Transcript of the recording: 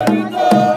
Jericho.